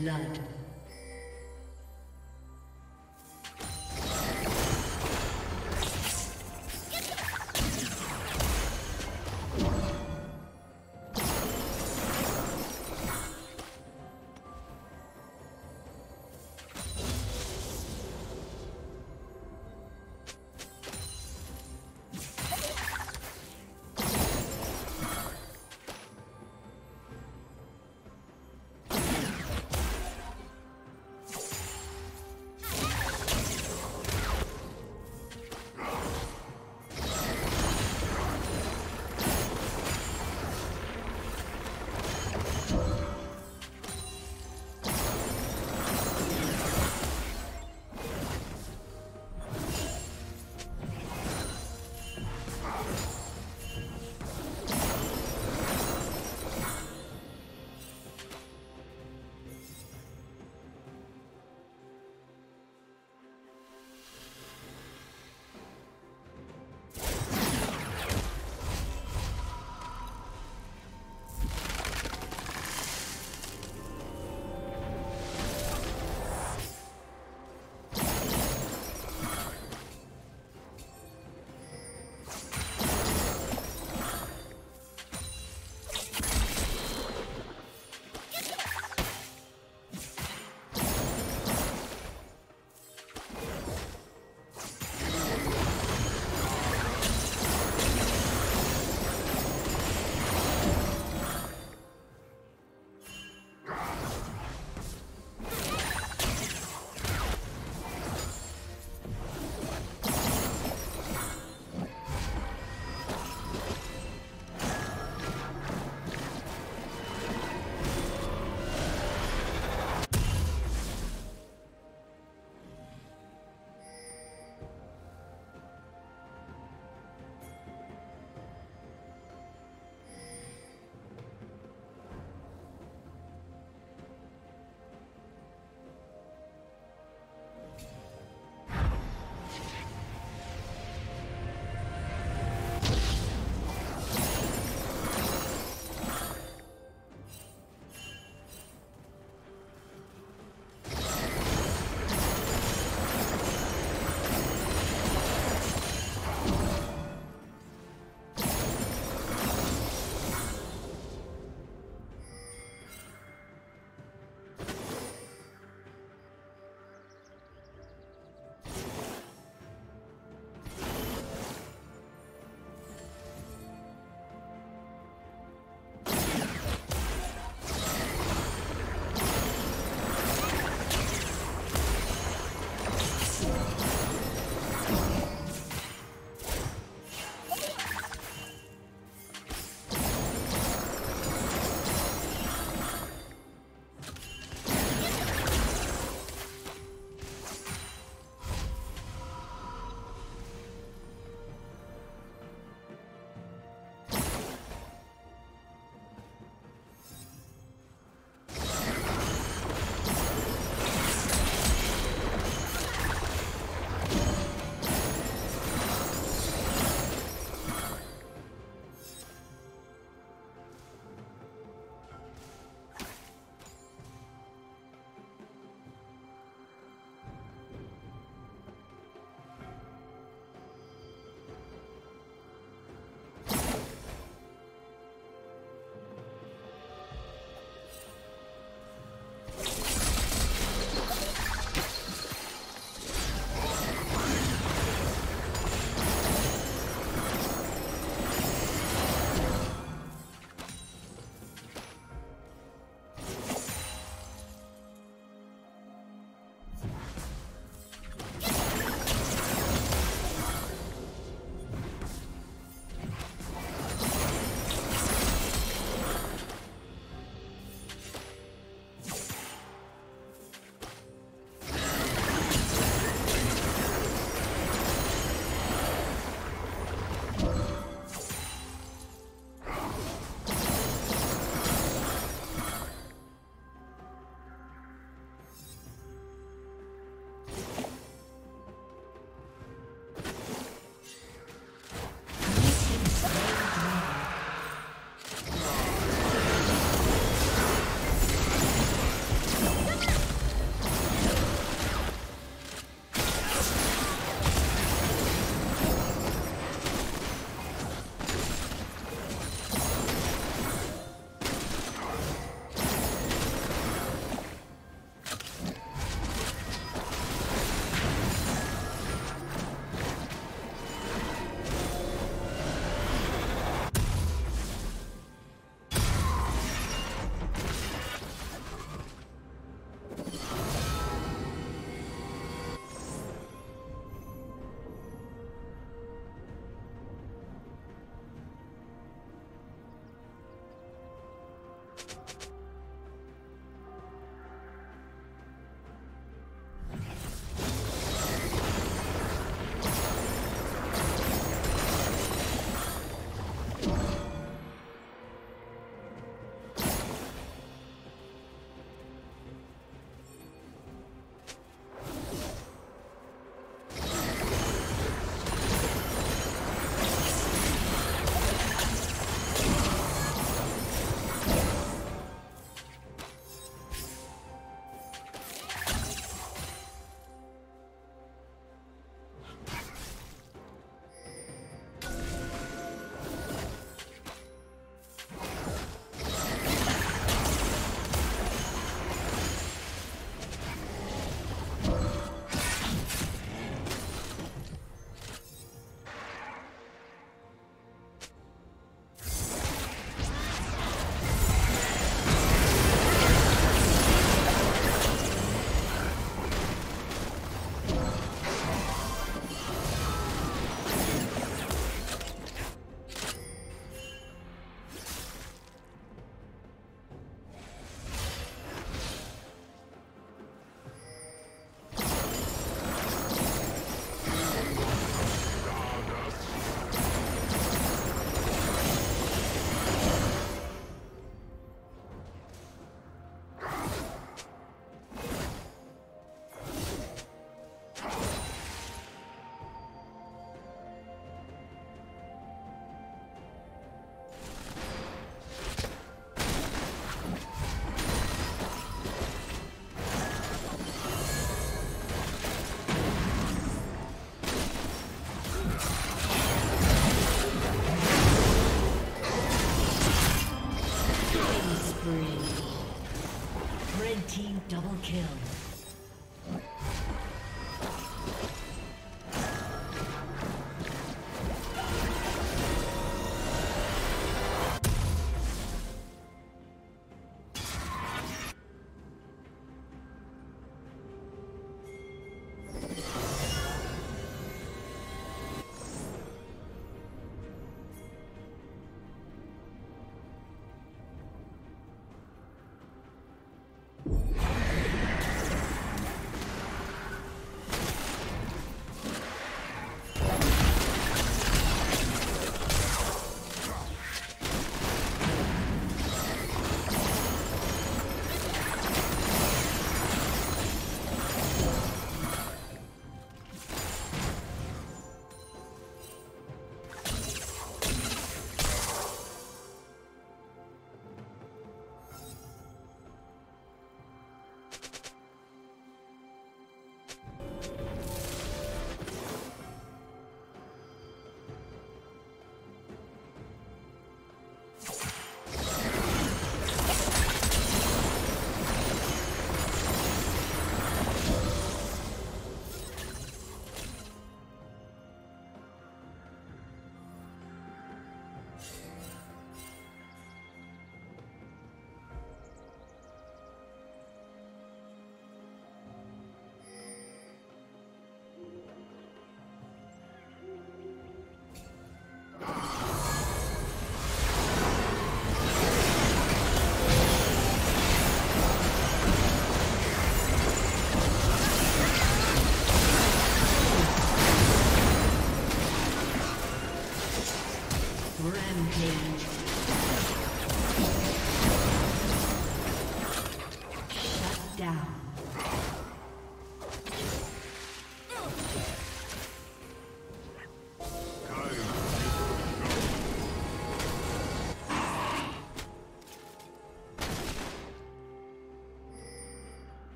Blood.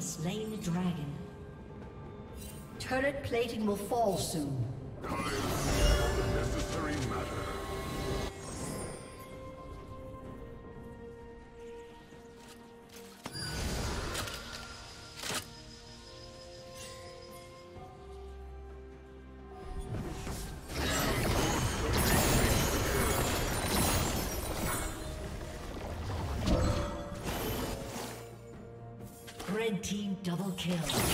Slain the dragon. Turret plating will fall soon. necessary matter. Kill.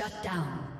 Shut down.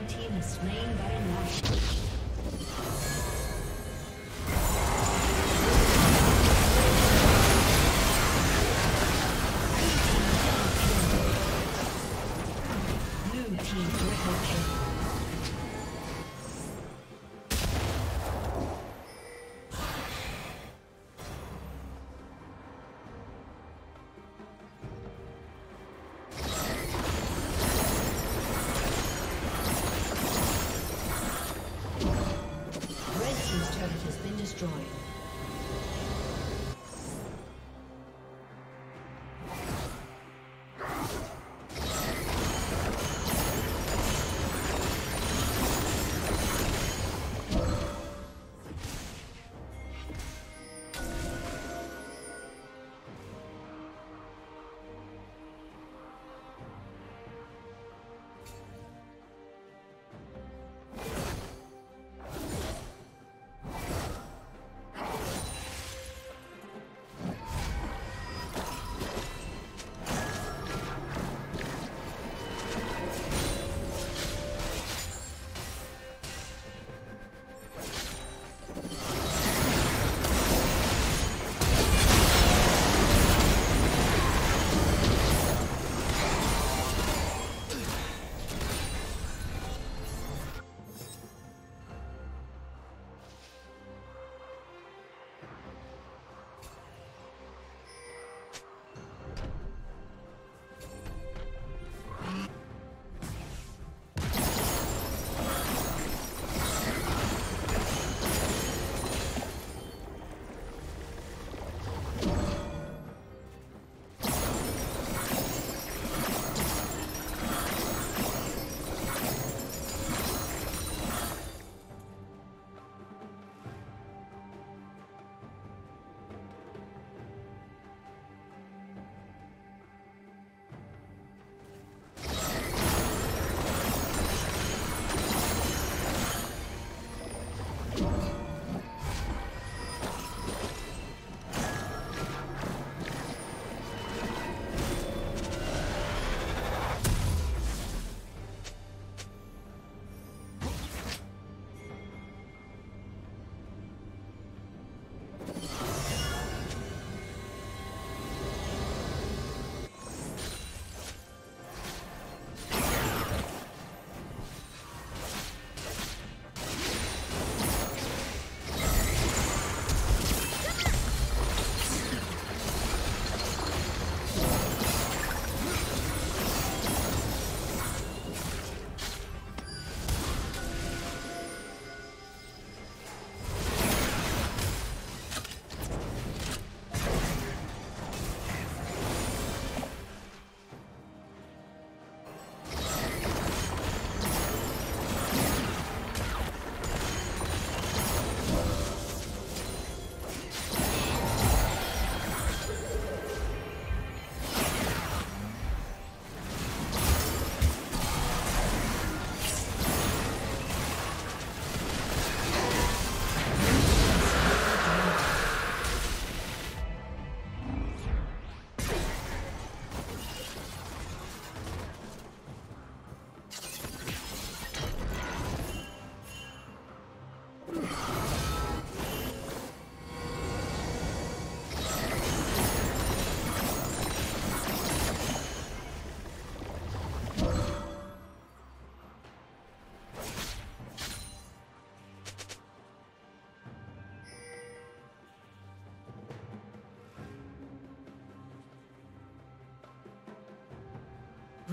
Red team is slain by a